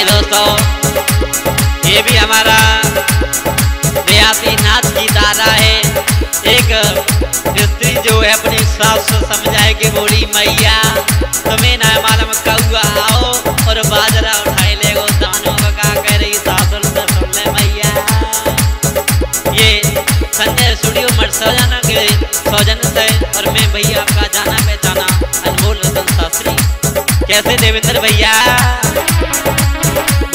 आइए दोस्तों, ये भी हमारा रियासी नाच की तारा है। एक स्त्री जो है अपनी सास को समझाए कि बोली, मैया, तुम्हें ना मालूम कौआ आओ और बाजरा उठाए, ले गो, दानों का का कह रही सासुर तो सुन ले, मैया। ये संजय स्टूडियो मठ सौजन के सौजन से और मैं भैया आपका जाना पहचाना अनमोल रतन शास्त्री। कैसे देवेंद्र भैया?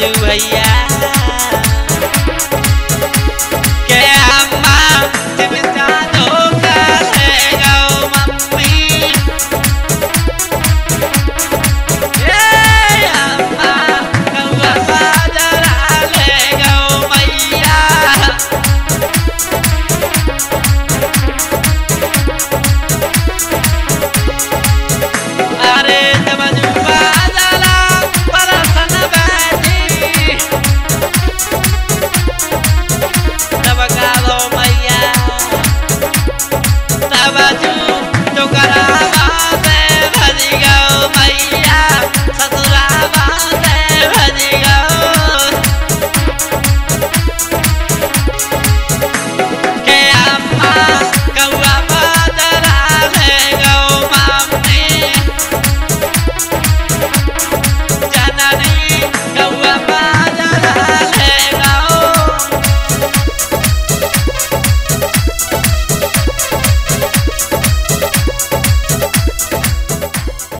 गाओ भैया